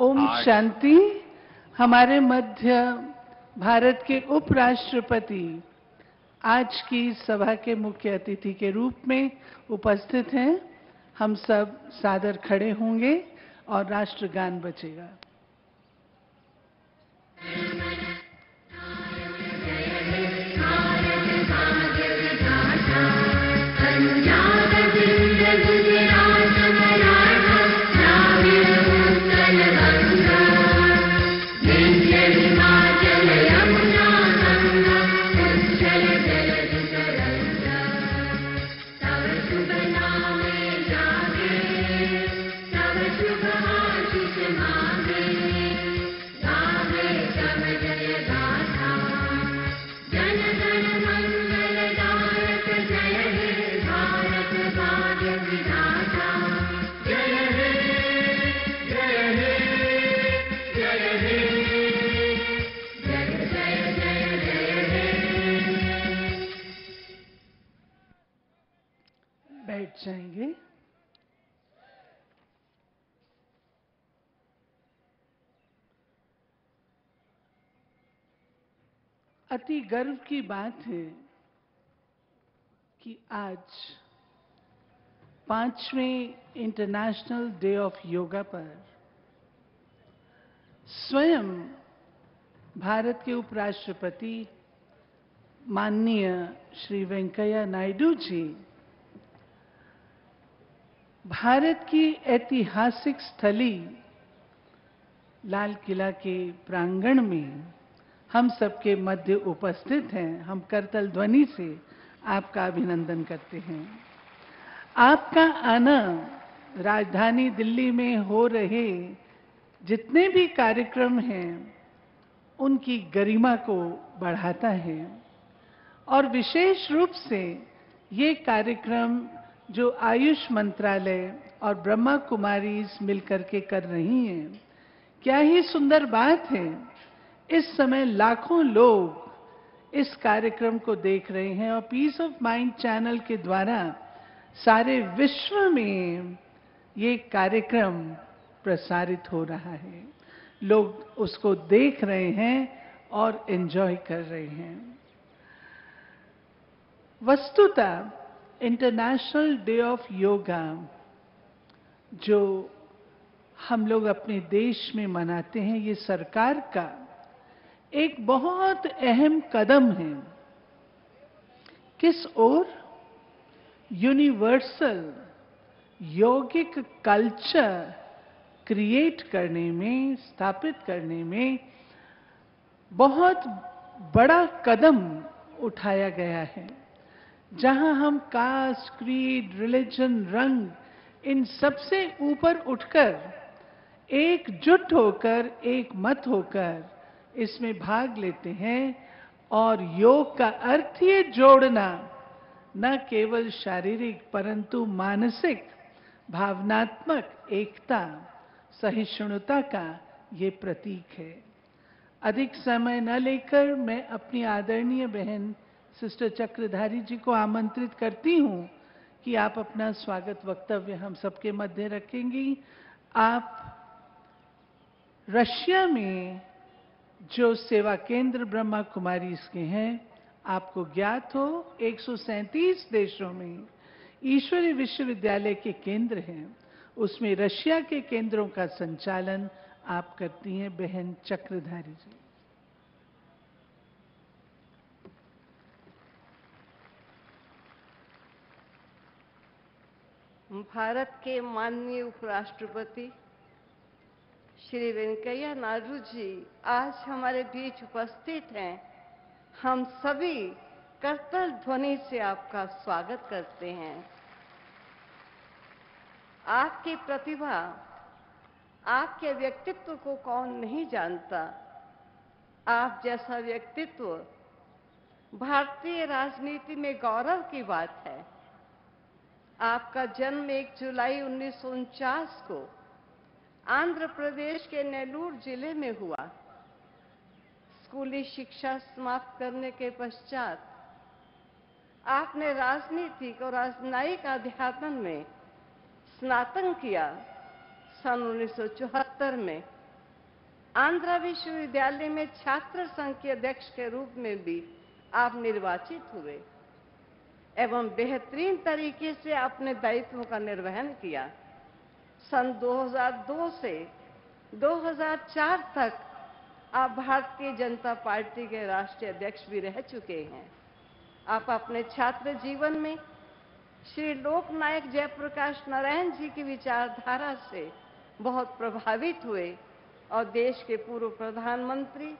ओम शांति। हमारे मध्य भारत के उपराष्ट्रपति आज की सभा के मुख्य अतिथि के रूप में उपस्थित हैं। हम सब सादर खड़े होंगे और राष्ट्रगान बचेगा। अति गर्व की बात है कि आज पाँचवें इंटरनेशनल डे ऑफ़ योगा पर स्वयं भारत के उपराष्ट्रपति माननीय श्री वेंकैया नायडू जी भारत की ऐतिहासिक स्थली लाल किला के प्रांगण में हम सबके मध्य उपस्थित हैं, हम करतल ध्वनि से आपका अभिनंदन करते हैं। आपका आना राजधानी दिल्ली में हो रहे जितने भी कार्यक्रम हैं, उनकी गरिमा को बढ़ाता है। और विशेष रूप से ये कार्यक्रम जो आयुष मंत्रालय और ब्रह्मा कुमारीज मिलकर के कर रही हैं, क्या ही सुंदर बात है। इस समय लाखों लोग इस कार्यक्रम को देख रहे हैं और पीस ऑफ़ माइंड चैनल के द्वारा सारे विश्व में ये कार्यक्रम प्रसारित हो रहा है। लोग उसको देख रहे हैं और एंजॉय कर रहे हैं। वस्तुतः इंटरनेशनल डे ऑफ़ योगा जो हम लोग अपने देश में मनाते हैं, ये सरकार का एक बहुत अहम कदम है। किस ओर? यूनिवर्सल, यौगिक कल्चर क्रिएट करने में, स्थापित करने में बहुत बड़ा कदम उठाया गया है। जहाँ हम कास्ट क्रीड रिलीजन रंग, इन सबसे ऊपर उठकर, एकजुट होकर एक मत होकर इसमें भाग लेते हैं और योग का अर्थ ये जोड़ना न केवल शारीरिक परंतु मानसिक, भावनात्मक एकता, सहिष्णुता का ये प्रतीक है। अधिक समय न लेकर मैं अपनी आदरणीय बहन सिस्टर चक्रधारी जी को आमंत्रित करती हूँ कि आप अपना स्वागत वक्तव्य हम सबके मध्य रखेंगी। आप रशिया में जो सेवा केंद्र ब्रह्मा कुमारी इसके हैं, आपको ज्ञात हो 137 देशों में ईश्वरी विश्वविद्यालय के केंद्र हैं। उसमें रशिया के केंद्रों का संचालन आप करती हैं, बहन चक्रधारी जी। भारत के माननीय उपराष्ट्रपति श्री वेंकैया नायडू जी आज हमारे बीच उपस्थित हैं। हम सभी करतल ध्वनि से आपका स्वागत करते हैं। आपकी प्रतिभा, आपके व्यक्तित्व को कौन नहीं जानता? आप जैसा व्यक्तित्व भारतीय राजनीति में गौरव की बात है। आपका जन्म 1 जुलाई उन्नीस सौ उनचास को आंध्र प्रदेश के नेल्लूर ज़िले में हुआ। स्कूली शिक्षा समाप्त करने के पश्चात आपने राजनीतिक और राजनयिक अध्यापन में स्नातक किया। सन 1974 में आंध्रा विश्वविद्यालय में छात्र संघ के अध्यक्ष के रूप में भी आप निर्वाचित हुए, एवं बेहतरीन तरीके से अपने दायित्व का निर्वहन किया। सन 2002 से 2004 तक आप भारतीय जनता पार्टी के राष्ट्रीय अध्यक्ष भी रह चुके हैं। आप अपने छात्र जीवन में श्री लोकनायक जयप्रकाश नारायण जी की विचारधारा से बहुत प्रभावित हुए और देश के पूर्व प्रधानमंत्री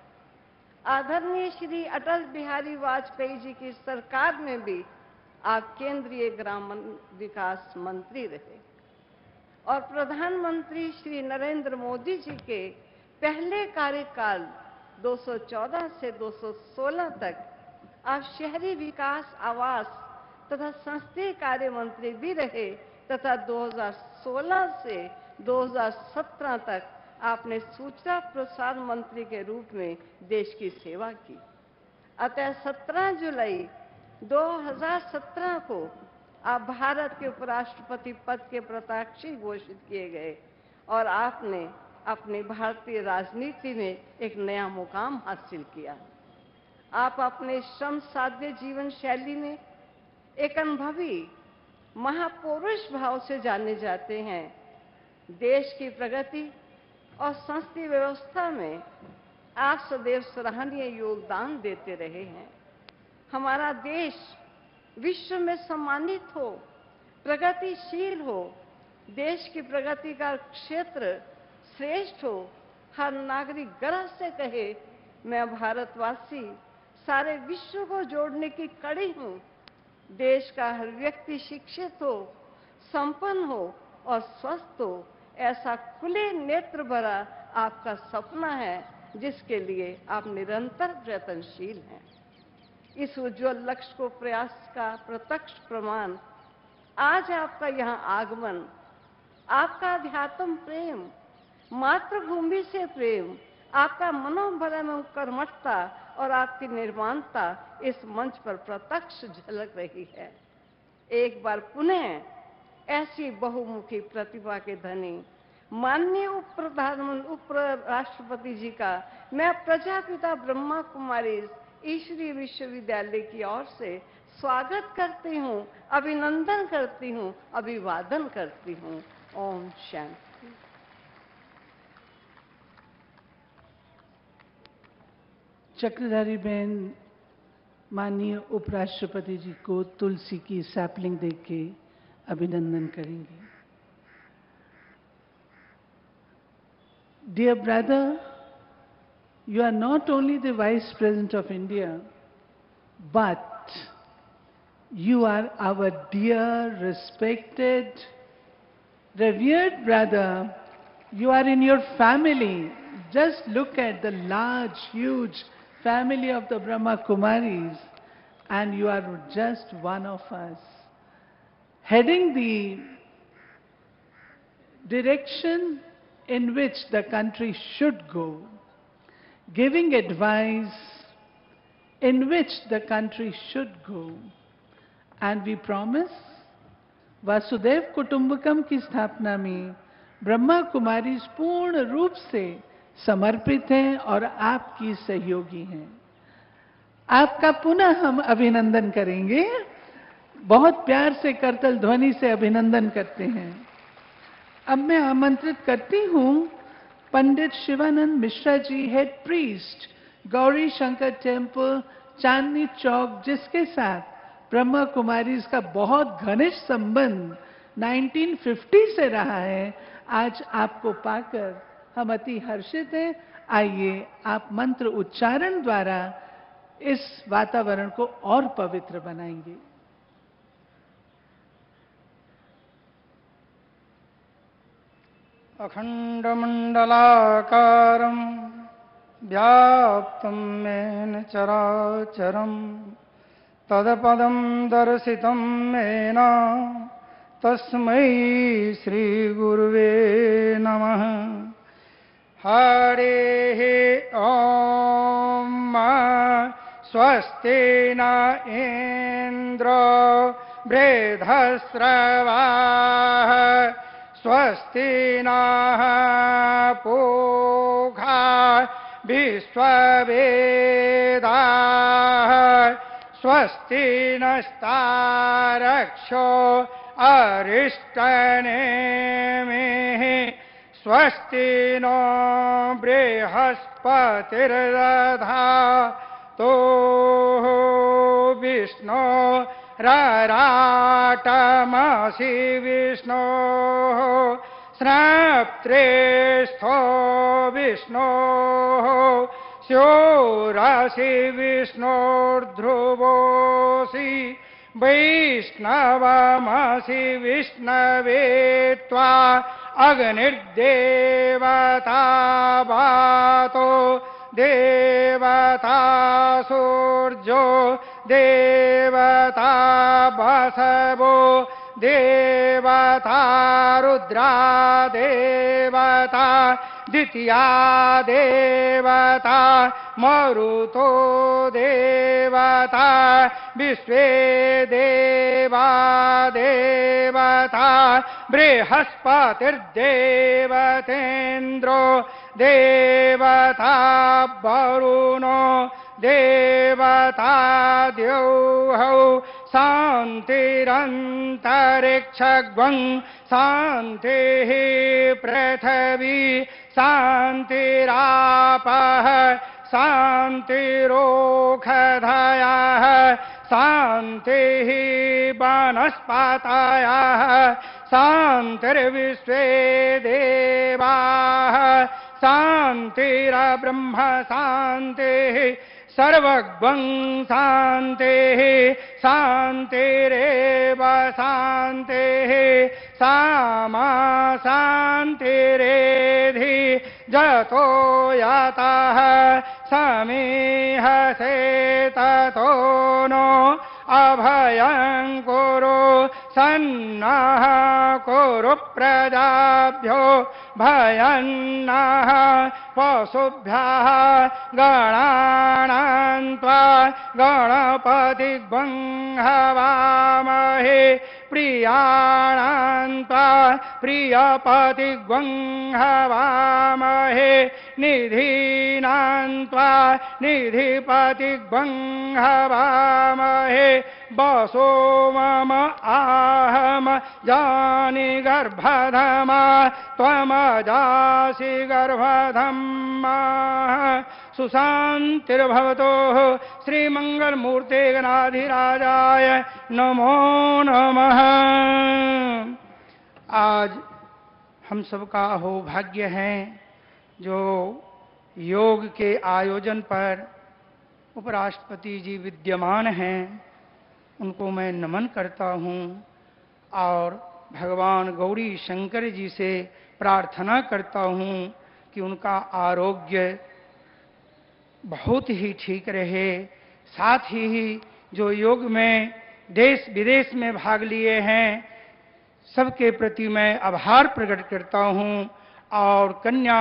आदरणीय श्री अटल बिहारी वाजपेयी जी की सरकार में भी आप केंद्रीय ग्राम विकास मंत्री रहे। और प्रधानमंत्री श्री नरेंद्र मोदी जी के पहले कार्यकाल 214 से 216 तक आप शहरी विकास, आवास तथा संसदीय कार्य मंत्री भी रहे तथा 2016 से 2017 तक आपने सूचना प्रसार मंत्री के रूप में देश की सेवा की। अतः 17 जुलाई 2017 को आप भारत के उपराष्ट्रपति पद के प्रत्याशी घोषित किए गए और आपने अपनी भारतीय राजनीति में एक नया मुकाम हासिल किया। आप अपने श्रम साध्य जीवन शैली में एक अनुभवी महापुरुष भाव से जाने जाते हैं। देश की प्रगति और संस्कृति व्यवस्था में आप सदैव सराहनीय योगदान देते रहे हैं। हमारा देश विश्व में सम्मानित हो, प्रगतिशील हो, देश की प्रगति का क्षेत्र श्रेष्ठ हो, हर नागरिक गर्व से कहे, मैं भारतवासी, सारे विश्व को जोड़ने की कड़ी हूँ। देश का हर व्यक्ति शिक्षित हो, संपन्न हो और स्वस्थ हो, ऐसा खुले नेत्र भरा आपका सपना है, जिसके लिए आप निरंतर प्रयत्नशील हैं। इस उज्जवल लक्ष्य को प्रयास का प्रत्यक्ष प्रमाण। आज आपका यहाँ आगमन, आपका अध्यात्म प्रेम, मातृभूमि से प्रेम, आपका मनोबलम एवं कर्मठता और आपकी निर्माणता इस मंच पर प्रत्यक्ष झलक रही है। एक बार पुनः ऐसी बहुमुखी प्रतिभा के धनी, माननीय उप प्रधानमंत्री उप राष्ट्रपति जी का मैं प्रजापिता ब्रह्मा कुमारी ईश्वरीय विश्वविद्यालय की ओर से स्वागत करती हूँ अभिनंदन करती हूँ अभिवादन करती हूँ। ओम शांति। चक्रधारी बहन माननीय उपराष्ट्रपति जी को तुलसी की सैपलिंग देख के अभिनंदन करेंगे। Dear brother, you are not only the Vice President of India, but you are our dear, respected, revered brother. You are in your family. Just look at the large, huge family of the Brahma Kumaris, and you are just one of us heading the direction in which the country should go, giving advice in which the country should go. And we promise वासुदेव कुटुंबकम की स्थापना में ब्रह्मा कुमारी पूर्ण रूप से समर्पित हैं और आपकी सहयोगी हैं आपका पुनः हम अभिनंदन करेंगे बहुत प्यार से करतल ध्वनि से अभिनंदन करते हैं अब मैं आमंत्रित करती हूँ Pandit Shivanand Mishra ji head priest Gauri Shankar temple Chandni Chowk जिसके साथ ब्रह्मा कुमारी का बहुत घनिष्ठ संबंध 1950 से रहा है, आज आपको पाकर हम अति हर्षित हैं। आइए आप मंत्र उच्चारण द्वारा इस वातावरण को और पवित्र बनाएँगे। अखण्डमण्डलाकारम् व्याप्तं मेन चराचरम् तदपदं दर्शितं मेन तस्मै श्रीगुरुवे नमः। हरेः ॐ स्वस्ति न इन्द्र बृहस्रवाः। स्वस्ति नः पूर्व विश्ववेदाः स्वस्ति नस्तारक्षो अरिष्टनेमिः स्वस्ति नो बृहस्पतिर्दधा तो विष्णो रराटमसि विष्णोः स्रप्त्रेस्थो विष्णोः स्योरासि विष्णोर्ध्रुवोऽसि वैष्णवमसि विष्णवे त्वा अग्निर्देवता वातो देवता सूर्यो देवता बसवो देवता रुद्रा देवता द्वितीया देवता मरुतो देवता विश्वे देवा देवता बृहस्पतिर्देवतेन्द्रो देवता वरुणो देवता द्यौहौ शान्तिरन्तरिक्षग्वं शान्तिः पृथिवी शान्तिरापः शान्तिरोखधयः शान्तिः वनस्पतयः शान्तिर्विश्वे देवाः शान्तिरब्रह्म शान्तिः सर्वग्वं शान्तिः शान्तिरेव शान्तिः सामा शान्तिरेधि जतो यतः समीहसे ततो नो अभयं कुरु सन्नः कुरु प्रजाभ्यो भयन्नः पशुभ्यः गणानां त्वा गणपतिग्वं हवामहे प्रियाणां त्वा प्रियपतिग्वं हवामहे निधीनां त्वा निधिपतिग्वं वसो मम आहम, जानि गर्भधमा, त्वमजासि गर्भधम्मा। सुशान्तिर्भवतो श्रीमङ्गलमूर्ते गणाधिराजाय नमो नमः। आज हम सबका हो भाग्य है जो योग के आयोजन पर उपराष्ट्रपति जी विद्यमान हैं। उनको मैं नमन करता हूँ और भगवान गौरी शंकर जी से प्रार्थना करता हूँ कि उनका आरोग्य बहुत ही ठीक रहे, साथ ही जो योग में देश विदेश में भाग लिए हैं, सबके प्रति मैं आभार प्रकट करता हूँ और कन्या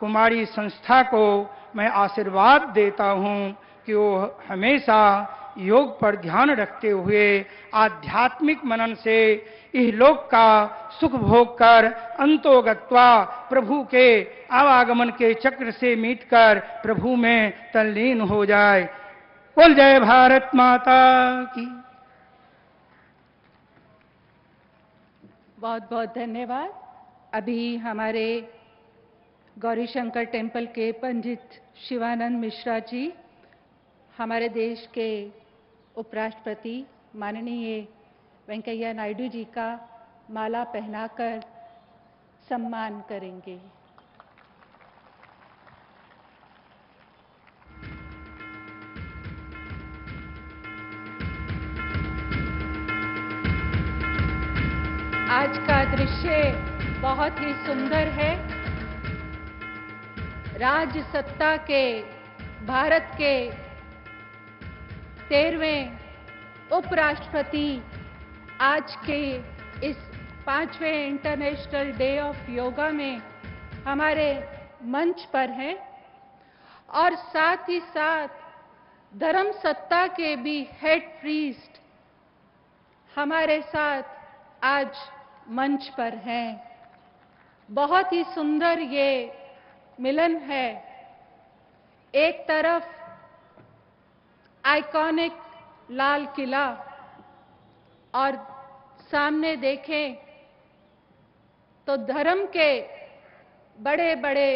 कुमारी संस्था को मैं आशीर्वाद देता हूँ कि वो हमेशा योग पर ध्यान रखते हुए आध्यात्मिक मनन से इस लोक का सुख भोग कर अंतोगत्वा प्रभु के आवागमन के चक्र से मीटकर प्रभु में तल्लीन हो जाए। बोल जय भारत माता की। बहुत बहुत धन्यवाद। अभी हमारे गौरीशंकर टेंपल के पंडित शिवानंद मिश्रा जी, हमारे देश के उपराष्ट्रपति माननीय वेंकैया नायडू जी का माला पहनाकर सम्मान करेंगे। आज का दृश्य बहुत ही सुंदर है। राज सत्ता के, भारत के तेरहवें उपराष्ट्रपति आज के इस पाँचवें इंटरनेशनल डे ऑफ़ योगा में हमारे मंच पर हैं और साथ ही साथ धर्म सत्ता के भी हेड प्रीस्ट हमारे साथ आज मंच पर हैं। बहुत ही सुंदर ये मिलन है। एक तरफ़ आइकॉनिक लाल किला और सामने देखें तो धर्म के बड़े बड़े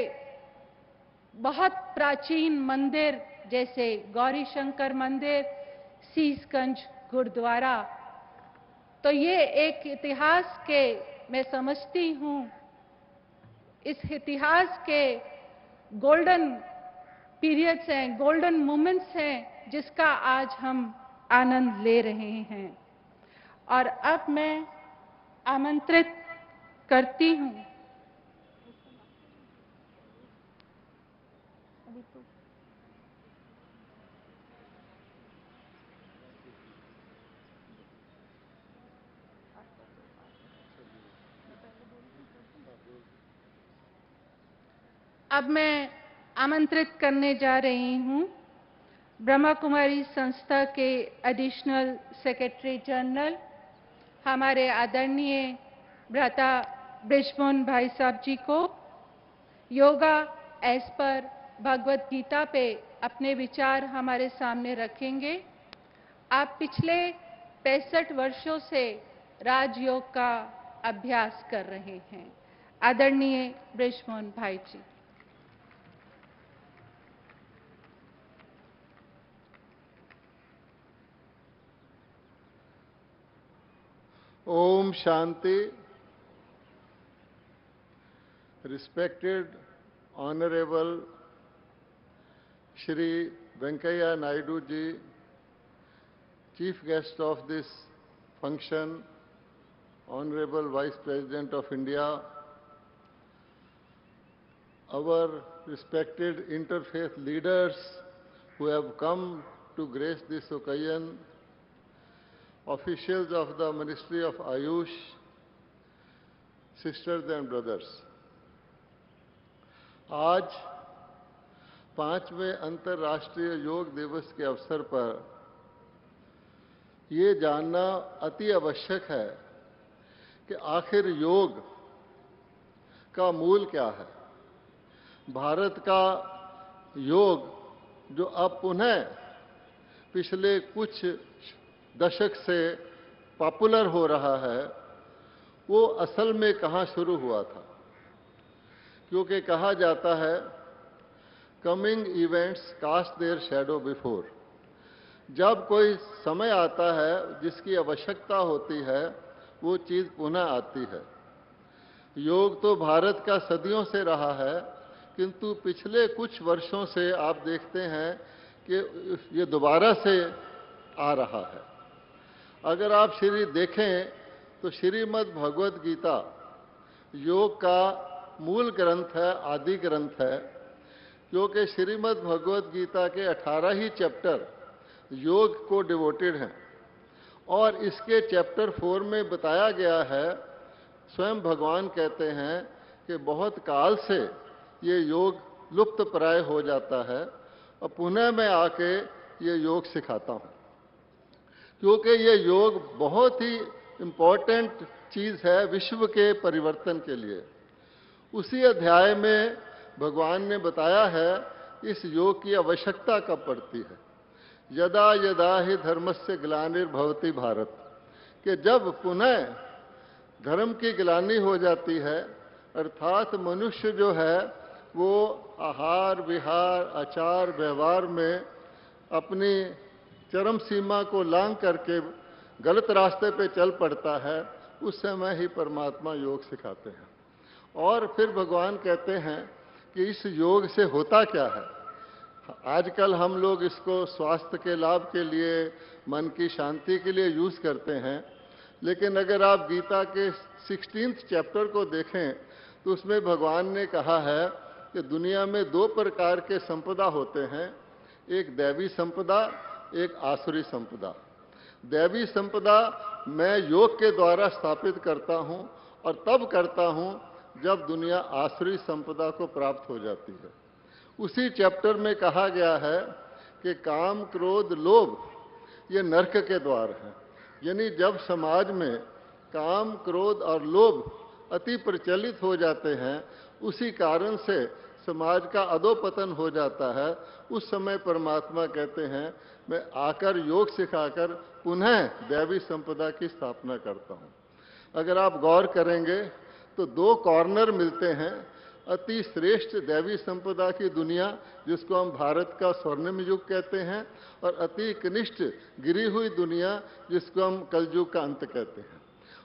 बहुत प्राचीन मंदिर जैसे गौरी शंकर मंदिर, सीसगंज, गुरुद्वारा। तो ये एक इतिहास के, मैं समझती हूँ, इस इतिहास के गोल्डन पीरियड्स हैं गोल्डन मोमेंट्स हैं। जिसका आज हम आनंद ले रहे हैं। और अब मैं आमंत्रित करती हूँ। अब मैं आमंत्रित करने जा रही हूँ। ब्रह्मा कुमारी संस्था के एडिशनल सेक्रेटरी जनरल हमारे आदरणीय भ्राता ब्रिजमोहन भाई साहब जी को योगा एस पर भगवत गीता पे अपने विचार हमारे सामने रखेंगे। आप पिछले पैंसठ वर्षों से राजयोग का अभ्यास कर रहे हैं। आदरणीय ब्रिजमोहन भाई जी। Om Shanti. Respected Honorable Shri Venkaya Naidu ji, Chief Guest of this function, Honorable Vice President of India, our respected interfaith leaders who have come to grace this occasion, officials of the Ministry of Ayush, sisters and brothers. आज पाँचवें अंतर्राष्ट्रीय योग दिवस के अवसर पर ये जानना अति आवश्यक है कि आखिर योग का मूल क्या है भारत का योग जो अब पुनः पिछले कुछ दशक से पॉपुलर हो रहा है, वो असल में कहाँ शुरू हुआ था? क्योंकि कहा जाता है coming events cast their shadow before जब कोई समय आता है, जिसकी आवश्यकता होती है, वो चीज़ पुनः आती है। योग तो भारत का सदियों से रहा है, किंतु पिछले कुछ वर्षों से आप देखते हैं कि ये दोबारा से आ रहा है। अगर आप श्री देखें तो श्रीमद् भगवत गीता योग का मूल ग्रंथ है, आदि ग्रंथ है, क्योंकि श्रीमद् भगवत गीता के 18 ही चैप्टर योग को डिवोटेड हैं। और इसके चैप्टर फोर में बताया गया है, स्वयं भगवान कहते हैं कि बहुत काल से ये योग लुप्त प्राय हो जाता है, और पुनः मैं आके ये योग सिखाता हूँ। क्योंकि ये योग बहुत ही इम्पोर्टेंट चीज़ है विश्व के परिवर्तन के लिए। उसी अध्याय में भगवान ने बताया है, इस योग की आवश्यकता कब पड़ती है? यदा यदा ही धर्म से ग्लानिर्भवती भारत। कि जब पुनः धर्म की ग्लानी हो जाती है, अर्थात मनुष्य जो है, वो आहार विहार आचार व्यवहार में अपनी चरम सीमा को लांग करके गलत रास्ते पे चल पड़ता है, उस समय ही परमात्मा योग सिखाते हैं। और फिर भगवान कहते हैं कि इस योग से होता क्या है? आजकल हम लोग इसको स्वास्थ्य के लाभ के लिए, मन की शांति के लिए यूज़ करते हैं। लेकिन अगर आप गीता के सिक्सटीन चैप्टर को देखें तो उसमें भगवान ने कहा है कि दुनिया में दो प्रकार के संपदा होते हैं। एक दैवी संपदा एक आसुरी संपदा। दैवी संपदा मैं योग के द्वारा स्थापित करता हूँ और तब करता हूँ जब दुनिया आसुरी संपदा को प्राप्त हो जाती है। उसी चैप्टर में कहा गया है कि काम, क्रोध, लोभ, ये नरक के द्वार हैं। यानी जब समाज में काम, क्रोध और लोभ अति प्रचलित हो जाते हैं, उसी कारण से समाज का अधोपतन हो जाता है, उस समय परमात्मा कहते हैं, मैं आकर योग सिखाकर पुनः दैवी संपदा की स्थापना करता हूँ। अगर आप गौर करेंगे तो दो कॉर्नर मिलते हैं, अति श्रेष्ठ दैवी संपदा की दुनिया, जिसको हम भारत का स्वर्णिम युग कहते हैं, और अति कनिष्ठ गिरी हुई दुनिया, जिसको हम कलयुग का अंत कहते हैं।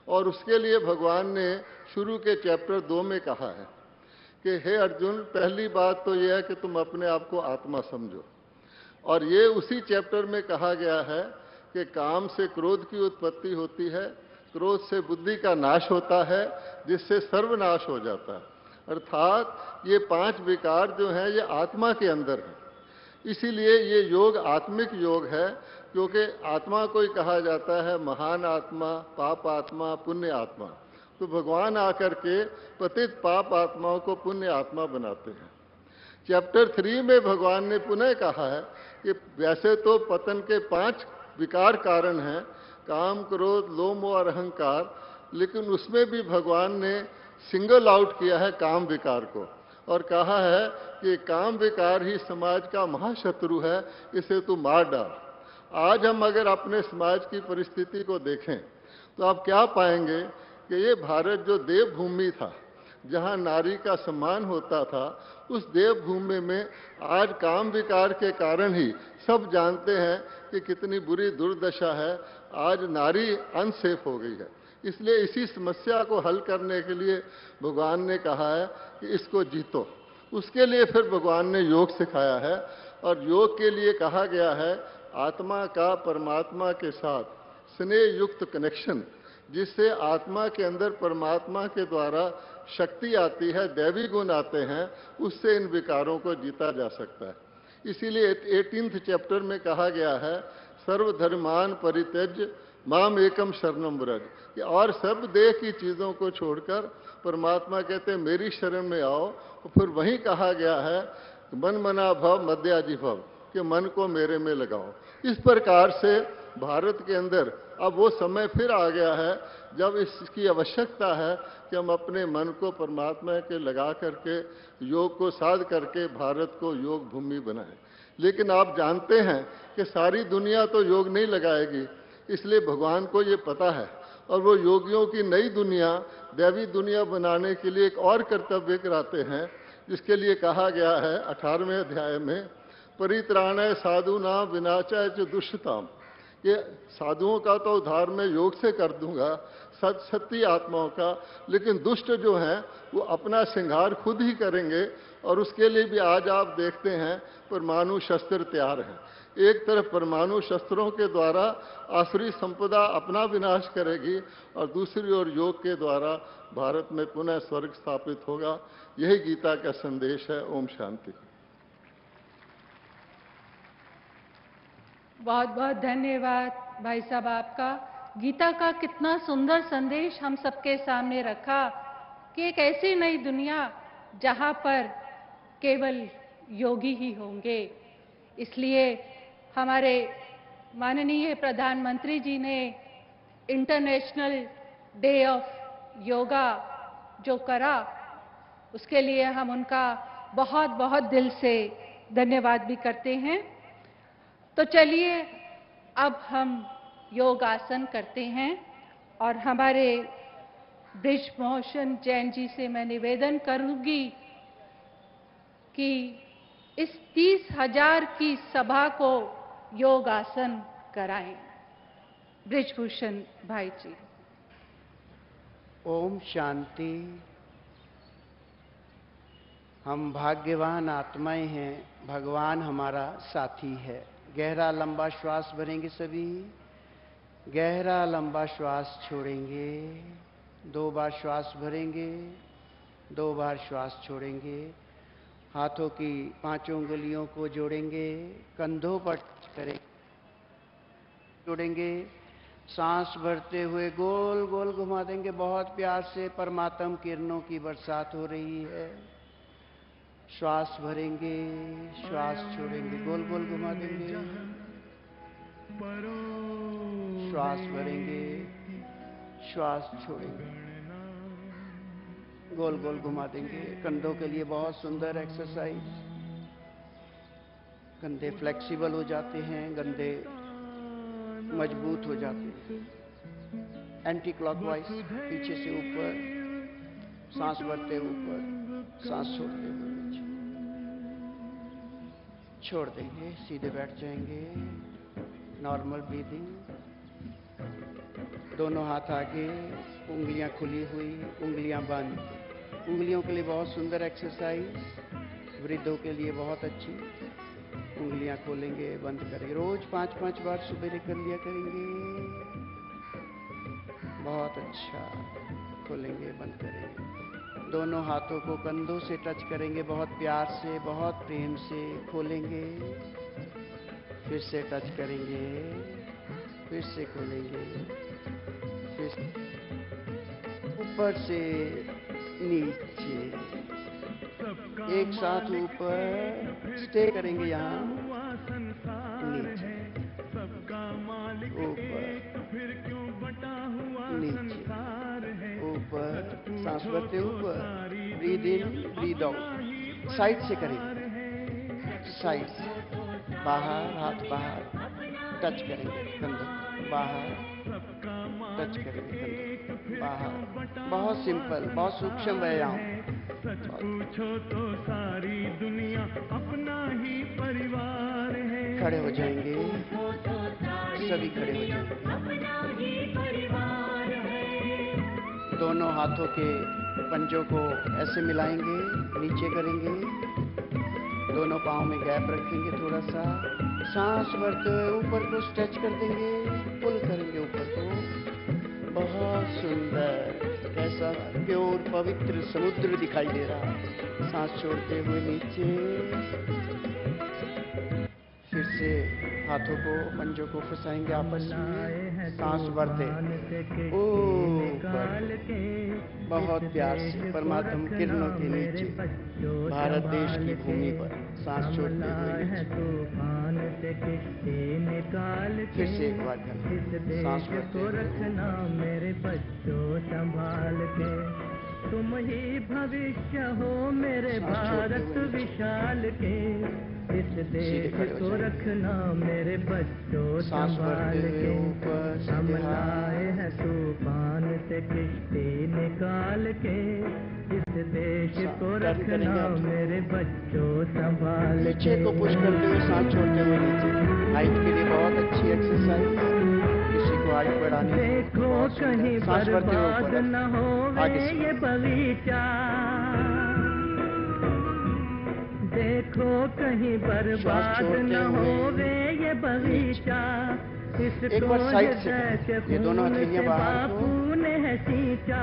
और उसके लिए भगवान ने शुरू के चैप्टर दो में कहा है कि, हे अर्जुन, पहली बात तो यह है कि तुम अपने आप को आत्मा समझो। और ये उसी चैप्टर में कहा गया है कि काम से क्रोध की उत्पत्ति होती है, क्रोध से बुद्धि का नाश होता है, जिससे सर्वनाश हो जाता है। अर्थात ये पाँच विकार जो हैं, ये आत्मा के अंदर है। इसीलिए ये योग आत्मिक योग है, क्योंकि आत्मा को ही कहा जाता है महान आत्मा, पाप आत्मा, पुण्य आत्मा। तो भगवान आकर के पतित पाप आत्माओं को पुण्य आत्मा बनाते हैं। चैप्टर थ्री में भगवान ने पुनः कहा है कि वैसे तो पतन के पाँच विकार कारण हैं, काम, क्रोध, लोम और अहंकार, लेकिन उसमें भी भगवान ने सिंगल आउट किया है काम विकार को और कहा है कि काम विकार ही समाज का महाशत्रु है, इसे तू मार डाल। आज हम अगर अपने समाज की परिस्थिति को देखें तो आप क्या पाएँगे कि ये भारत जो देवभूमि था, जहाँ नारी का सम्मान होता था, उस देवभूमि में आज काम विकार के कारण ही सब जानते हैं कि कितनी बुरी दुर्दशा है। आज नारी अनसेफ हो गई है। इसलिए इसी समस्या को हल करने के लिए भगवान ने कहा है कि इसको जीतो। उसके लिए फिर भगवान ने योग सिखाया है और योग के लिए कहा गया है, आत्मा का परमात्मा के साथ स्नेह युक्त कनेक्शन जिससे आत्मा के अंदर परमात्मा के द्वारा शक्ति आती है, दैवी गुण आते हैं, उससे इन विकारों को जीता जा सकता है। इसीलिए एटीनथ चैप्टर में कहा गया है, सर्वधर्मान परित्यज, माम एकम शरणम व्रज। और सब देह की चीज़ों को छोड़कर परमात्मा कहते हैं, मेरी शरण में आओ। और फिर वहीं कहा गया है, मन मना भव मध्याजी भव, कि मन को मेरे में लगाओ। इस प्रकार से भारत के अंदर अब वो समय फिर आ गया है, जब इसकी आवश्यकता है कि हम अपने मन को परमात्मा के लगा करके, योग को साध करके, भारत को योग भूमि बनाए। लेकिन आप जानते हैं कि सारी दुनिया तो योग नहीं लगाएगी, इसलिए भगवान को ये पता है। और वो योगियों की नई दुनिया, दैवी दुनिया बनाने के लिए एक और कर्तव्य कराते हैं, जिसके लिए कहा गया है अठारहवें अध्याय में परित्राण साधु नाम विनाचाय दुष्टताम। ये साधुओं का तो उद्धार मैं योग से कर दूँगा, सत सत्य आत्माओं का, लेकिन दुष्ट जो हैं, वो अपना श्रृंगार खुद ही करेंगे और उसके लिए भी आज आप देखते हैं, परमाणु शस्त्र तैयार हैं। एक तरफ़ परमाणु शस्त्रों के द्वारा आसुरी संपदा अपना विनाश करेगी और दूसरी ओर योग के द्वारा भारत में पुनः स्वर्ग स्थापित होगा। यही गीता का संदेश है। ओम शांति। बहुत बहुत धन्यवाद भाई साहब आपका। गीता का कितना सुंदर संदेश हम सबके सामने रखा कि एक ऐसी नई दुनिया जहाँ पर केवल योगी ही होंगे। इसलिए हमारे माननीय प्रधानमंत्री जी ने इंटरनेशनल डे ऑफ़ योगा जो करा, उसके लिए हम उनका बहुत बहुत दिल से धन्यवाद भी करते हैं। तो चलिए अब हम योग आसन करते हैं और हमारे ब्रिजभूषण जैन जी से मैं निवेदन करूँगी कि इस तीस हज़ार की सभा को योग आसन कराएँ। ब्रिजभूषण भाई जी। ओम शांति। हम भाग्यवान आत्माएँ हैं, भगवान हमारा साथी है। गहरा लंबा श्वास भरेंगे सभी। गहरा लंबा श्वास छोड़ेंगे। दो बार श्वास भरेंगे। दो बार श्वास छोड़ेंगे। हाथों की पाँचों उंगलियों को जोड़ेंगे। कंधों पर करें। जोड़ेंगे। सांस भरते हुए गोल गोल घुमा देंगे। बहुत प्यार से परमात्म किरणों की बरसात हो रही है। श्वास भरेंगे, श्वास छोड़ेंगे, गोल गोल घुमा देंगे। श्वास भरेंगे, श्वास छोड़ेंगे। गोल गोल घुमा देंगे। कंधों के लिए बहुत सुंदर एक्सरसाइज कंधे फ्लेक्सिबल हो जाते हैं गंदे मज़बूत हो जाते हैं। एंटी क्लॉकवाइज पीछे से ऊपर, सांस भरते ऊपर, सांस छोड़ते हुए। छोड़ देंगे, सीधे बैठ जाएँगे नॉर्मल ब्रीदिंग दोनों हाथ आगे, उंगलियाँ खुली हुई, उंगलियाँ बंद। उंगलियों के लिए बहुत सुंदर एक्सरसाइज वृद्धों के लिए बहुत अच्छी। उंगलियाँ खोलेंगे, बंद करेंगे। रोज पाँच पाँच बार सुबह कर लिया करेंगे। बहुत अच्छा। खोलेंगे, बंद करेंगे। दोनों हाथों को कंधों से टच करेंगे बहुत प्यार से बहुत प्रेम से खोलेंगे फिर से टच करेंगे फिर से खोलेंगे फिर ऊपर से नीचे। एक साथ ऊपर स्टे करेंगे यहाँ। सांस breathe in breathe out side से करें। साइड से। बाहर, हाथ बाहर। टच करेंगे कंधों। बाहर टच करेंगे कंधों। बाहर। बहुत सिंपल बहुत सूक्ष्म व्यायाम। पूछो तो सारी दुनिया अपना ही परिवार है खड़े हो जाएँगे। सभी खड़े हो जाएँगे। दोनों हाथों के पंजों को ऐसे मिलाएँगे, नीचे करेंगे। दोनों पाँव में गैप रखेंगे थोड़ा सा। सांस भरते हुए ऊपर को स्ट्रेच कर देंगे पुल करेंगे ऊपर को। बहुत सुंदर ऐसा प्योर पवित्र समुद्र दिखाई दे रहा सांस छोड़ते हुए नीचे। फिर से हाथों को पंजों को फंसाएँगे आपस में। सांस भरते ऊपर बहुत प्यार से परमात्मा किरणों के नीचे। भारत देश की भूमि पर सांस छोड़ते हुए फिर से एक बार सांस भरते हुए। मेरे बच्चों संभाल के। तुम ही भविष्य हो मेरे भारत विशाल के। इस देश खड़े को रखना मेरे बच्चों संभाल के। हम लाए हैं तूफ़ान से किश्ती निकाल के। इस देश को रखना मेरे बच्चों संभाल नीचे को। पुश करते हुए सांस छोड़ते हुए नीचे। हाइट के लिए बहुत अच्छी एक्सरसाइज किसी को हाइट बढ़ानी देखो कहीं बर्बाद न हो ये बगीचा। देखो कहीं बर्बाद न हो होवे ये बगीचा इसको बार साइड से जैसे करें। ये दोनों। बापू ने है सींचा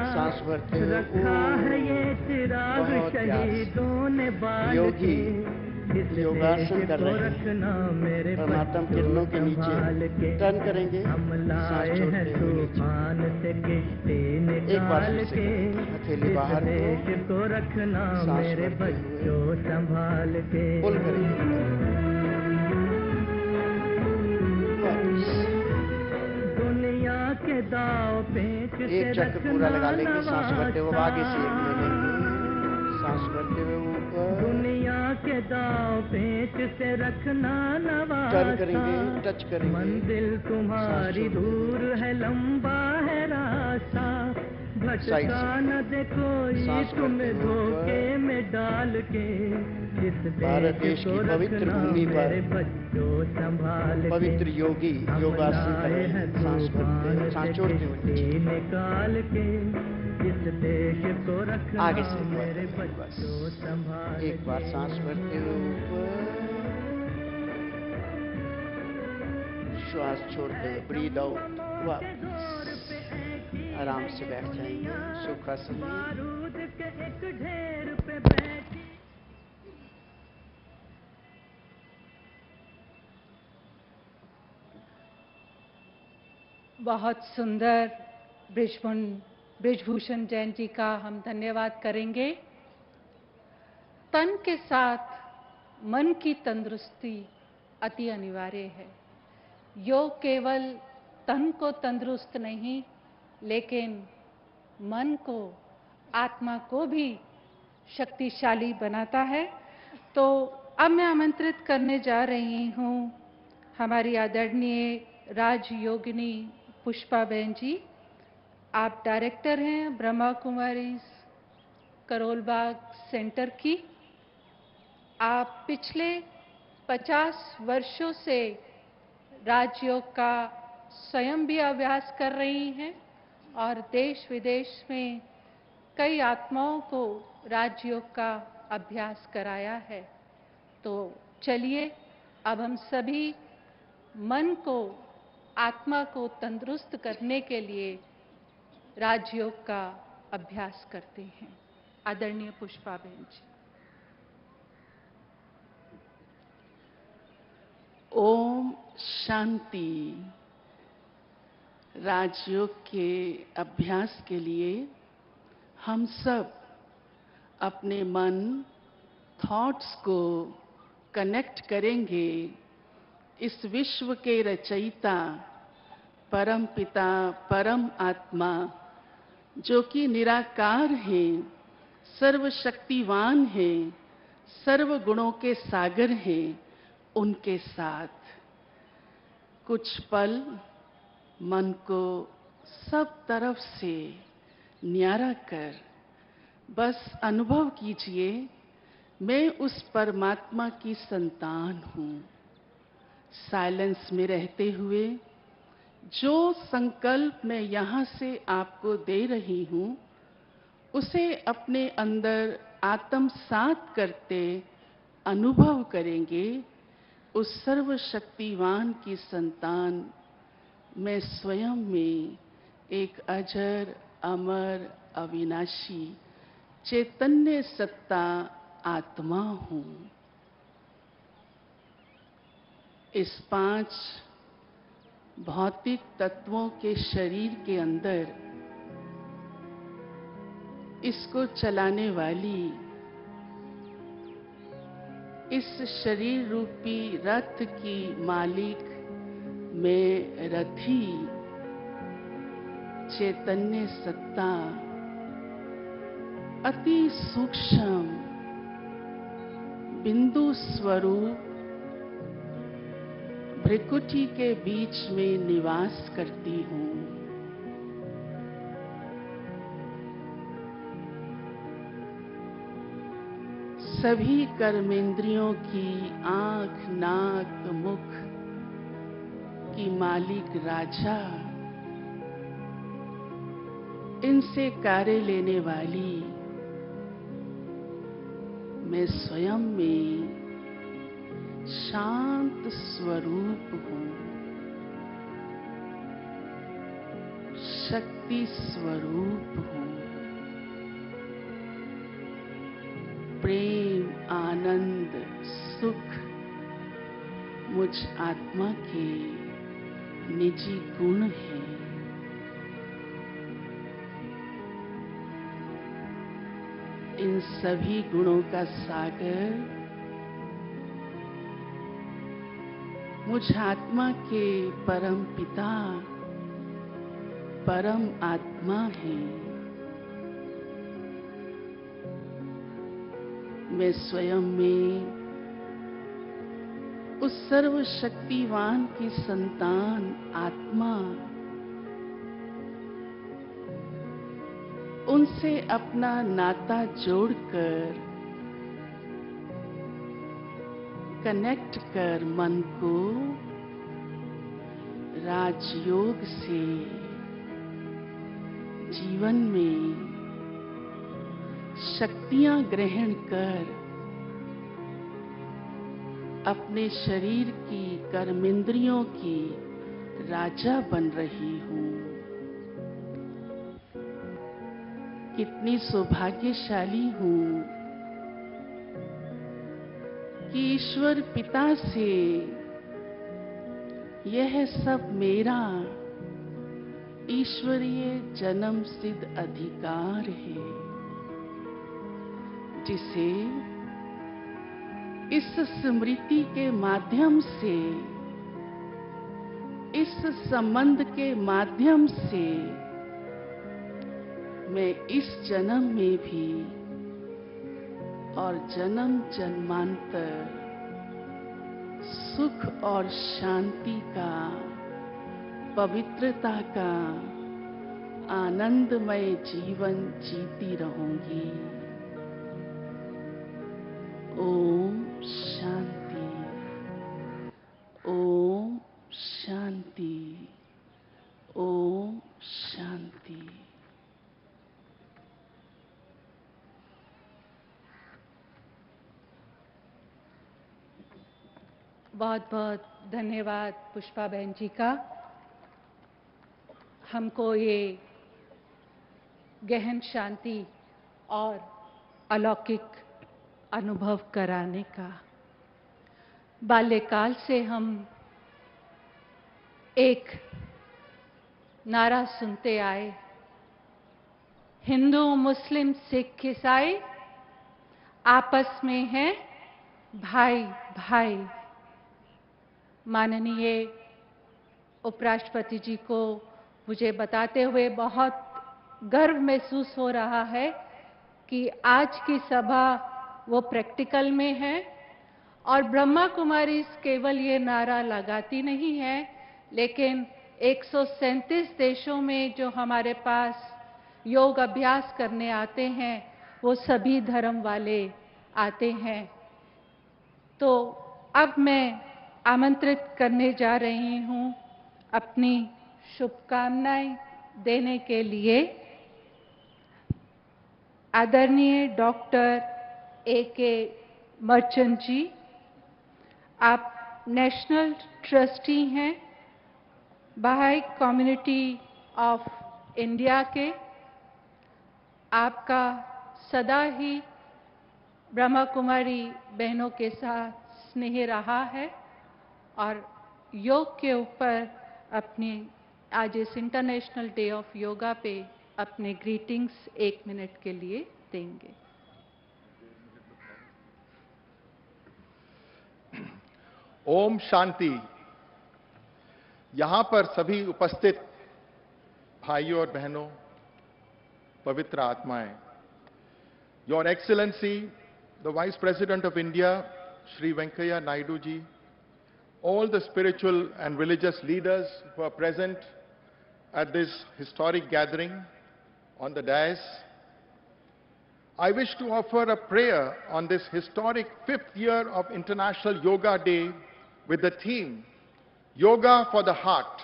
रखा है ये चिराग। शहीदों ने बाल के इस योगासन कर रहे हैं। परमात्मा किरणों के नीचे टर्न करेंगे एक बार। हथेली बाहर को। रखना मेरे बच्चों संभाल के पुल करेंगे दुनिया के दाव से एक चक्र पूरा लगा लेंगे सांस भरते हुए आगे से एक ले लेंगे सांस भरते हुए ऊपर दुनिया के दाव पेच से रखना करेंगे नवासा। टच करेंगे मंजिल तुम्हारी दूर है लंबा है रास्ता। भटका न दे कोई तुम्हें धोखे में डाल के। भारत देश की पवित्र भूमि पर पवित्र योगी योगासन कर सांस भरते सांस छोड़ते हुए निकाल के। आगे से एक बार मेरे बस। एक बार सांस भरते हुए ऊपर श्वास छोड़ते हुए ब्रीद आउट वापस आराम से बैठ जाएँगे सुखासन में बारूद के एक ढेर पे बैठी बहुत सुंदर ब्रिजभूषण ब्रिजभूषण जैन जी का हम धन्यवाद करेंगे। तन के साथ मन की तंदुरुस्ती अति अनिवार्य है। योग केवल तन को तंदुरुस्त नहीं, लेकिन मन को, आत्मा को भी शक्तिशाली बनाता है। तो अब मैं आमंत्रित करने जा रही हूँ हमारी आदरणीय राजयोगिनी पुष्पा बहन जी। आप डायरेक्टर हैं ब्रह्मा कुमारी करोलबाग सेंटर की। आप पिछले 50 वर्षों से राजयोग का स्वयं भी अभ्यास कर रही हैं और देश विदेश में कई आत्माओं को राजयोग का अभ्यास कराया है। तो चलिए, अब हम सभी मन को, आत्मा को तंदुरुस्त करने के लिए राजयोग का अभ्यास करते हैं। आदरणीय पुष्पा बहन जी। ओम शांति। राजयोग के अभ्यास के लिए हम सब अपने मन थॉट्स को कनेक्ट करेंगे। इस विश्व के रचयिता परम पिता परम आत्मा जो कि निराकार हैं, सर्वशक्तिवान हैं सर्व गुणों के सागर हैं, उनके साथ। कुछ पल मन को सब तरफ़ से न्यारा कर, बस अनुभव कीजिए, मैं उस परमात्मा की संतान हूँ। साइलेंस में रहते हुए जो संकल्प मैं यहाँ से आपको दे रही हूँ, उसे अपने अंदर आत्मसात करते अनुभव करेंगे। उस सर्वशक्तिवान की संतान मैं स्वयं में एक अजर, अमर, अविनाशी, चैतन्य सत्ता आत्मा हूँ। इस पाँच भौतिक तत्वों के शरीर के अंदर इसको चलाने वाली इस शरीर रूपी रथ की मालिक में रथी चैतन्य सत्ता अति सूक्ष्म बिंदु स्वरूप भ्रिकुटी के बीच में निवास करती हूँ। सभी कर्मेंद्रियों की आँख, नाक, मुख की मालिक राजा। इनसे कार्य लेने वाली मैं स्वयं में शांत स्वरूप हूँ। शक्ति स्वरूप हूँ। प्रेम, आनंद, सुख मुझ आत्मा के निजी गुण हैं। इन सभी गुणों का सागर मुझ आत्मा के परम पिता, परम आत्मा है। मैं स्वयं में उस सर्वशक्तिवान की संतान आत्मा, उनसे अपना नाता जोड़कर कनेक्ट कर मन को राजयोग से जीवन में शक्तियाँ ग्रहण कर अपने शरीर की कर्मेंद्रियों की राजा बन रही हूँ। कितनी सौभाग्यशाली हूँ कि ईश्वर पिता से, यह सब मेरा ईश्वरीय जन्म सिद्ध अधिकार है, जिसे इस स्मृति के माध्यम से, इस संबंध के माध्यम से मैं इस जन्म में भी और जन्म जन्मांतर सुख और शांति का, पवित्रता का, आनंदमय जीवन जीती रहूँगी। ओम शांति। बहुत बहुत धन्यवाद पुष्पा बहन जी का। हमको ये गहन शांति और अलौकिक अनुभव कराने का। बाल्यकाल से हम एक नारा सुनते आए। हिंदू, मुस्लिम, सिख, ईसाई आपस में हैं भाई भाई माननीय उपराष्ट्रपति जी को मुझे बताते हुए बहुत गर्व महसूस हो रहा है कि आज की सभा वो प्रैक्टिकल में है और ब्रह्मा कुमारी केवल ये नारा लगाती नहीं है, लेकिन एक सौ सैंतीस देशों में जो हमारे पास योग अभ्यास करने आते हैं, वो सभी धर्म वाले आते हैं। तो अब मैं आमंत्रित करने जा रही हूँ अपनी शुभकामनाएँ देने के लिए। आदरणीय डॉक्टर ए के मर्चेंट जी, आप नेशनल ट्रस्टी हैं बहाई कम्युनिटी ऑफ़ इंडिया के। आपका सदा ही ब्रह्मा कुमारी बहनों के साथ स्नेह रहा है। और योग के ऊपर अपने, आज इस इंटरनेशनल डे ऑफ़ योगा पे अपने ग्रीटिंग्स एक मिनट के लिए देंगे। ओम शांति। यहाँ पर सभी उपस्थित भाइयों और बहनों, पवित्र आत्माएँ। Your excellency the vice president of India Shri Venkaiah Naidu ji all the spiritual and religious leaders who are present at this historic gathering on the dais. I wish to offer a prayer on this historic fifth year of International Yoga Day with the theme, Yoga for the Heart,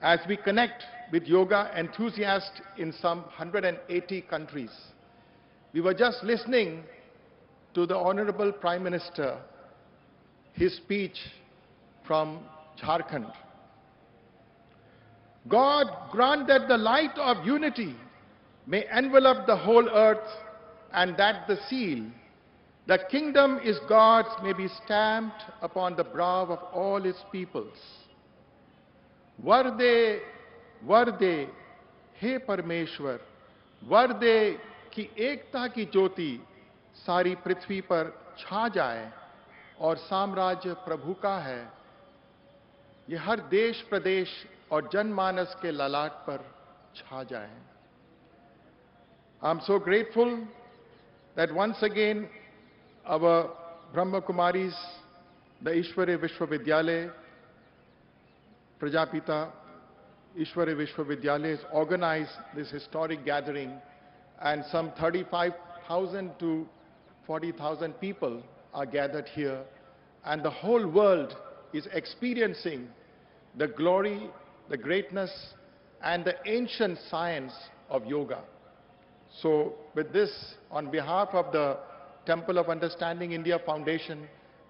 as we connect with yoga enthusiasts in some 180 countries. We were just listening to the Honorable Prime Minister his speech from Jharkhand. God grant that the light of unity may envelop the whole earth and that the seal, the kingdom is God's, may be stamped upon the brow of all his peoples. Varde, Varde, हे परमेश्वर वर दे कि एकता की ज्योति सारी पृथ्वी पर छा जाए और साम्राज्य प्रभु का है। ये हर देश प्रदेश और जनमानस के ललाट पर छा जाए। I am so grateful that once again our Brahma Kumaris the ईश्वरीय विश्वविद्यालय प्रजापिता ईश्वरीय विश्वविद्यालय has organized this historic gathering and some 35,000 to 40,000 people are gathered here and the whole world is experiencing the glory, the greatness, and the ancient science of yoga. So with this, on behalf of the Temple of Understanding India Foundation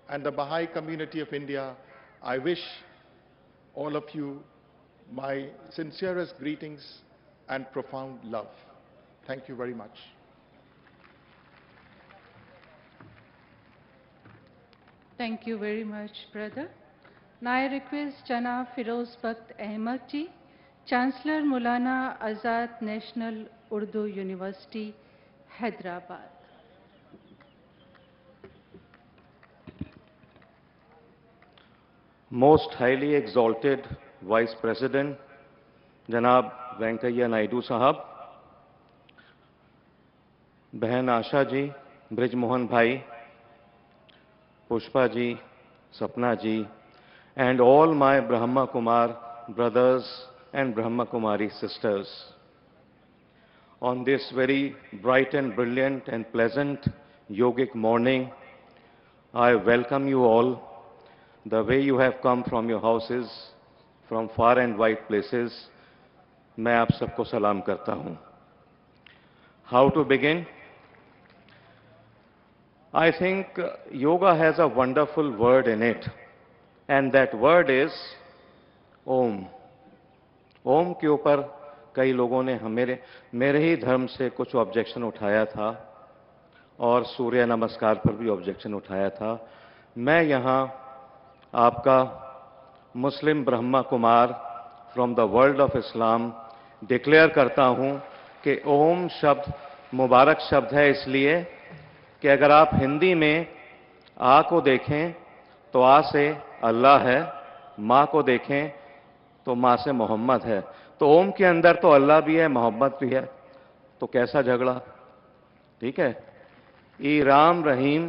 and the Baha'i community of India, I wish all of you my sincerest greetings and profound love. Thank you very much. Thank you very much, brother. Now I request Jana Firoz Bakht Ahmed ji, Chancellor Mulana Azad National Urdu University, Hyderabad. Most highly exalted Vice President, Janab Venkaiah Naidu Sahab, बहन आशा जी ब्रिजमोहन भाई पुष्पा जी सपना जी and all my Brahma Kumar brothers and Brahma Kumari sisters. On this very bright and brilliant and pleasant yogic morning, I welcome you all the way you have come from your houses, from far and wide places. मैं आप सबको सलाम करता हूँ How to begin? I think yoga has a wonderful word in it, and that word is Om. ओम के ऊपर कई लोगों ने मेरे मेरे ही धर्म से कुछ ऑब्जेक्शन उठाया था और सूर्य नमस्कार पर भी ऑब्जेक्शन उठाया था मैं यहाँ आपका Muslim Brahma Kumar from the world of Islam declare करता हूँ कि ओम शब्द मुबारक शब्द है इसलिए कि अगर आप हिंदी में आ को देखें तो आ से अल्लाह है, माँ को देखें तो माँ से मोहम्मद है। तो ओम के अंदर तो अल्लाह भी है, मोहम्मद भी है। तो कैसा झगड़ा? ठीक है। ई राम रहीम,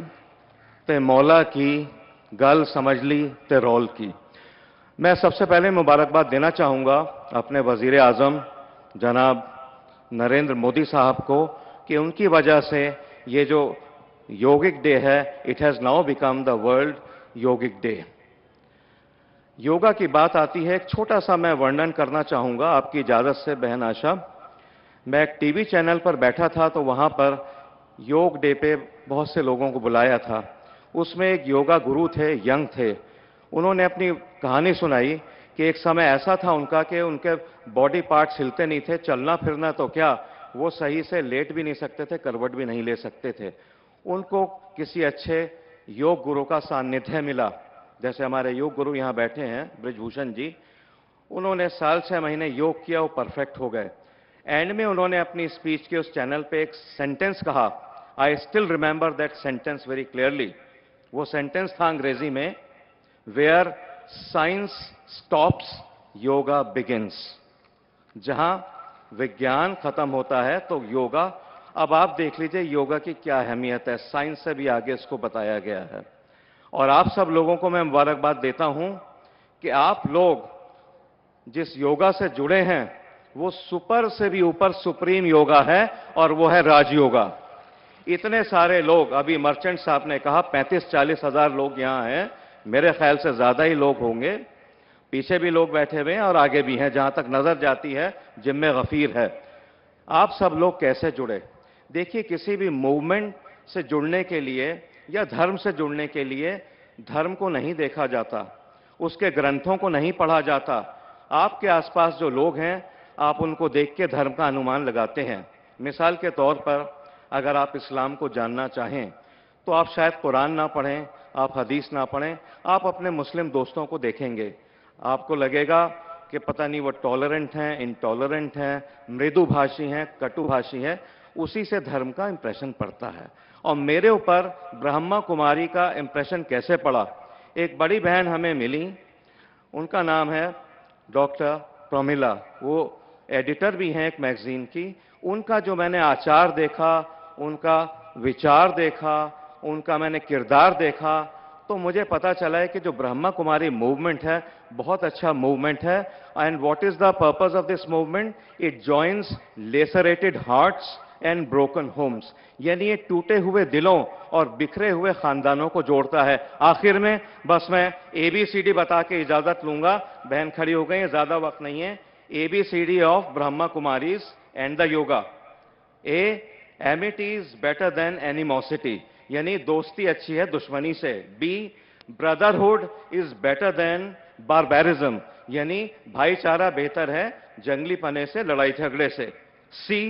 ते मौला की गल समझ ली, ते रोल की। मैं सबसे पहले मुबारकबाद देना चाहूँगा अपने वज़ीर आज़म, जनाब नरेंद्र मोदी साहब को, कि उनकी वजह से ये जो योगिक डे है it has now become the world yogic day yoga की बात आती है एक छोटा सा मैं वर्णन करना चाहूँगा आपकी इजाज़त से बहन आशा मैं एक टीवी चैनल पर बैठा था तो वहाँ पर योग डे पे बहुत से लोगों को बुलाया था उसमें एक योगा गुरु थे यंग थे उन्होंने अपनी कहानी सुनाई कि एक समय ऐसा था उनका कि उनके बॉडी पार्ट्स हिलते नहीं थे चलना फिरना तो क्या वो सही से लेट भी नहीं सकते थे करवट भी नहीं ले सकते थे उनको किसी अच्छे योग गुरु का सान्निध्य मिला। जैसे हमारे योग गुरु यहाँ बैठे हैं, ब्रिजभूषण जी, उन्होंने साल छह महीने योग किया, वो परफेक्ट हो गए। एंड में उन्होंने अपनी स्पीच के उस चैनल पे एक सेंटेंस कहा। I still remember that sentence very clearly वो सेंटेंस था अंग्रेज़ी में where science stops yoga begins जहाँ विज्ञान खत्म होता है तो योगा अब आप देख लीजिए, योगा की क्या अहमियत है। साइंस से भी आगे इसको बताया गया है। और आप सब लोगों को मैं मुबारकबाद देता हूँ कि आप लोग जिस योगा से जुड़े हैं, वो सुपर से भी ऊपर सुप्रीम योगा है और वो है राजयोगा इतने सारे लोग, अभी मर्चेंट साहब ने कहा, पैंतीस चालीस हज़ार लोग यहाँ हैं। मेरे ख्याल से ज़्यादा ही लोग होंगे। पीछे भी लोग बैठे हुए हैं और आगे भी हैं। जहाँ तक नज़र जाती है जिम्मे गफीर है। आप सब लोग कैसे जुड़े? देखिए, किसी भी मूवमेंट से जुड़ने के लिए या धर्म से जुड़ने के लिए धर्म को नहीं देखा जाता, उसके ग्रंथों को नहीं पढ़ा जाता। आपके आसपास जो लोग हैं, आप उनको देख के धर्म का अनुमान लगाते हैं। मिसाल के तौर पर अगर आप इस्लाम को जानना चाहें तो आप शायद कुरान ना पढ़ें, आप हदीस ना पढ़ें, आप अपने मुस्लिम दोस्तों को देखेंगे। आपको लगेगा कि पता नहीं वो टॉलरेंट हैं इंटॉलरेंट हैं, मृदुभाषी हैं, कटुभाषी हैं। उसी से धर्म का इंप्रेशन पड़ता है। और मेरे ऊपर ब्रह्मा कुमारी का इंप्रेशन कैसे पड़ा? एक बड़ी बहन हमें मिली। उनका नाम है डॉक्टर प्रमिला। वो एडिटर भी हैं एक मैगजीन की। उनका जो मैंने आचार देखा, उनका विचार देखा, उनका मैंने किरदार देखा तो मुझे पता चला है कि जो ब्रह्मा कुमारी मूवमेंट है, बहुत अच्छा मूवमेंट है। And what is the purpose of this movement it joins lacerated hearts and broken homes यानी ये टूटे हुए दिलों और बिखरे हुए खानदानों को जोड़ता है। आखिर में बस मैं एबीसीडी बता के इजाज़त लूँगा। बहन खड़ी हो गई, ज़्यादा वक्त नहीं है। ABCD of Brahma Kumaris and the yoga A amity is better than animosity यानी दोस्ती अच्छी है दुश्मनी से। B brotherhood is better than barbarism यानी भाईचारा बेहतर है जंगली पने से, लड़ाई झगड़े से। C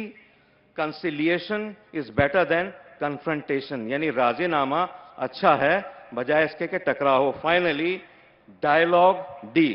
conciliation is better than confrontation यानी राजीनामा अच्छा है, बजाय इसके के टकराव finally dialogue D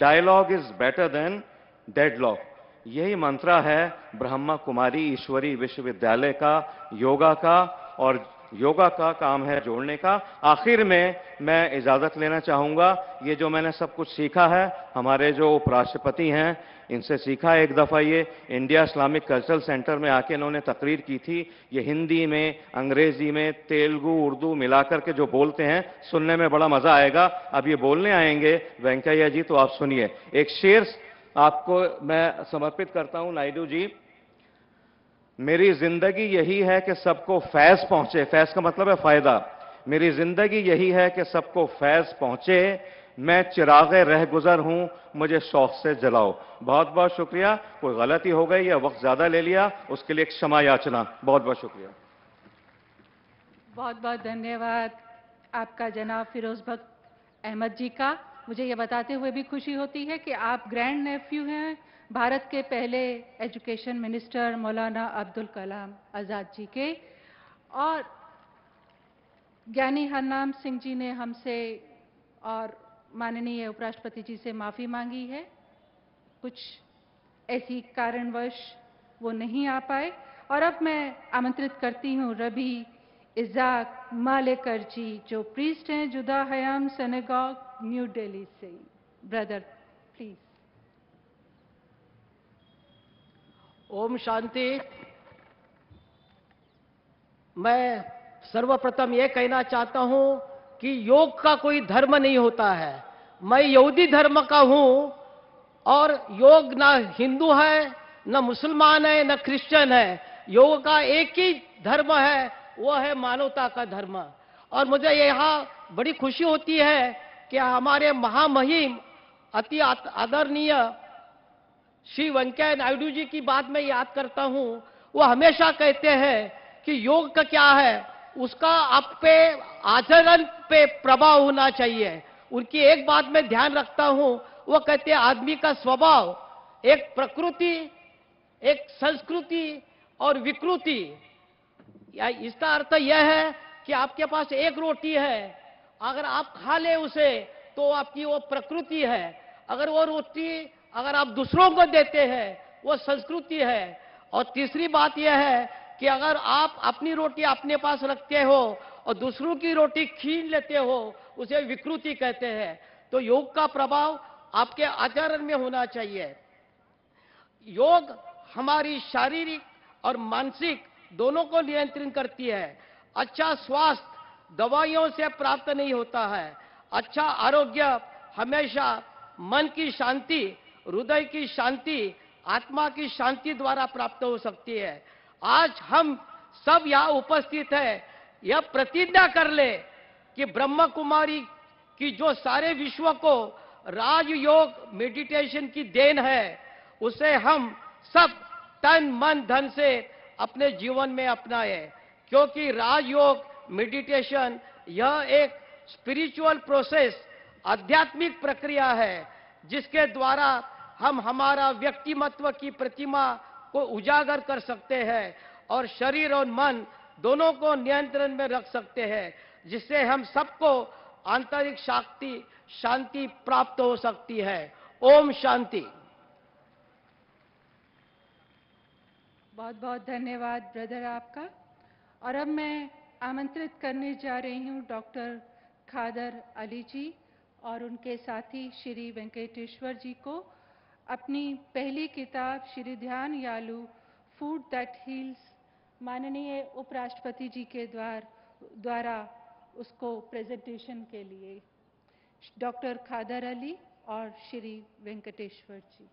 dialogue is better than deadlock यही मंत्रा है ब्रह्मा कुमारी ईश्वरी विश्वविद्यालय का, योगा का, और योगा का काम है जोड़ने का। आखिर में मैं इजाज़त लेना चाहूँगा। ये जो मैंने सब कुछ सीखा है, हमारे जो उपराष्ट्रपति हैं इनसे सीखा एक दफ़ा ये इंडिया इस्लामिक कल्चरल सेंटर में आके इन्होंने तकरीर की थी, ये हिंदी में, अंग्रेज़ी में, तेलुगु, उर्दू मिलाकर के जो बोलते हैं, सुनने में बड़ा मज़ा आएगा। अब ये बोलने आएँगे, वेंकैया जी तो आप सुनिए। एक शेर आपको मैं समर्पित करता हूँ, नायडू जी। मेरी ज़िंदगी यही है कि सबको फैज पहुँचे। फैज का मतलब है फ़ायदा। मेरी ज़िंदगी यही है कि सबको फैज पहुँचे। मैं चिराग रह गुजर हूँ, मुझे शौक से जलाओ। बहुत बहुत शुक्रिया। कोई गलती हो गई या वक्त ज़्यादा ले लिया, उसके लिए एक क्षमा याचना। बहुत बहुत शुक्रिया। बहुत बहुत धन्यवाद आपका जनाब फिरोज भक्त अहमद जी का। मुझे ये बताते हुए भी खुशी होती है कि आप ग्रैंड नेफ्यू हैं, भारत के पहले एजुकेशन मिनिस्टर मौलाना अब्दुल कलाम आज़ाद जी के। और ज्ञानी हरनाम सिंह जी ने हमसे और माननीय उपराष्ट्रपति जी से माफ़ी मांगी है। कुछ ऐसी कारणवश वो नहीं आ पाए। और अब मैं आमंत्रित करती हूँ रवि इजाक मालेकर जी, जो प्रीस्ट हैं जुदा हयाम सेनेगॉग न्यू दिल्ली से। ब्रदर प्लीज़ ओम शांति। मैं सर्वप्रथम यह कहना चाहता हूँ कि योग का कोई धर्म नहीं होता है। मैं यहूदी धर्म का हूँ और योग ना हिंदू है, न मुसलमान है, न क्रिश्चियन है। योग का एक ही धर्म है वो है मानवता का धर्म। और मुझे यहाँ बड़ी खुशी होती है कि हमारे महामहिम अति आदरणीय श्री वेंकैया नायडू जी की बात मैं याद करता हूँ। वो हमेशा कहते हैं कि योग का क्या है? उसका आप पे आचरण पे प्रभाव होना चाहिए। उनकी एक बात में ध्यान रखता हूँ, वो कहते हैं आदमी का स्वभाव, एक प्रकृति, एक संस्कृति और विकृति। या इसका अर्थ यह है कि आपके पास एक रोटी है, अगर आप खा ले उसे तो आपकी वो प्रकृति है। अगर वो रोटी, अगर आप दूसरों को देते हैं, वो संस्कृति है। और तीसरी बात यह है कि अगर आप अपनी रोटी अपने पास रखते हो और दूसरों की रोटी छीन लेते हो, उसे विकृति कहते हैं। तो योग का प्रभाव आपके आचरण में होना चाहिए। योग हमारी शारीरिक और मानसिक दोनों को नियंत्रित करती है। अच्छा स्वास्थ्य दवाइयों से प्राप्त नहीं होता है। अच्छा आरोग्य हमेशा मन की शांति, हृदय की शांति, आत्मा की शांति द्वारा प्राप्त हो सकती है। आज हम सब यहाँ उपस्थित है। यह प्रतिज्ञा कर ले कि ब्रह्म कुमारी की जो सारे विश्व को राजयोग मेडिटेशन की देन है, उसे हम सब तन, मन, धन से अपने जीवन में अपनाए। क्योंकि राजयोग मेडिटेशन यह एक स्पिरिचुअल प्रोसेस आध्यात्मिक प्रक्रिया है, जिसके द्वारा हम हमारा व्यक्तिमत्व की प्रतिमा को उजागर कर सकते हैं और शरीर और मन दोनों को नियंत्रण में रख सकते हैं, जिससे हम सबको आंतरिक शक्ति, शांति प्राप्त हो सकती है। ओम शांति। बहुत बहुत धन्यवाद, ब्रदर आपका। और अब मैं आमंत्रित करने जा रही हूँ डॉक्टर खादर अली जी और उनके साथी श्री वेंकटेश्वर जी को। अपनी पहली किताब श्री ध्यान यालू फ़ूड दैट हील्स माननीय उपराष्ट्रपति जी के द्वार, द्वारा उसको प्रेजेंटेशन के लिए। डॉक्टर खादर अली और श्री वेंकटेश्वर जी।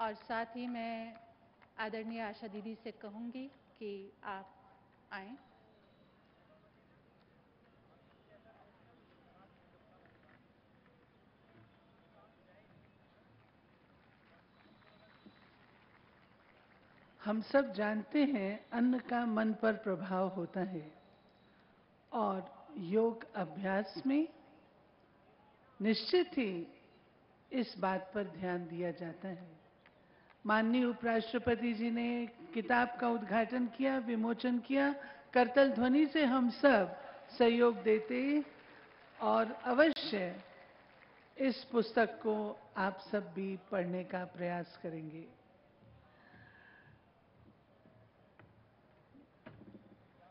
और साथ ही मैं आदरणीय आशा दीदी से कहूँगी कि आप आए। हम सब जानते हैं अन्न का मन पर प्रभाव होता है और योग अभ्यास में निश्चित ही इस बात पर ध्यान दिया जाता है। माननीय उपराष्ट्रपति जी ने किताब का उद्घाटन किया, विमोचन किया। करतल ध्वनि से हम सब सहयोग देते और अवश्य इस पुस्तक को आप सब भी पढ़ने का प्रयास करेंगे।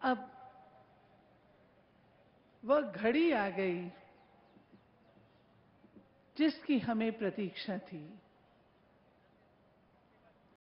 अब वह घड़ी आ गई जिसकी हमें प्रतीक्षा थी।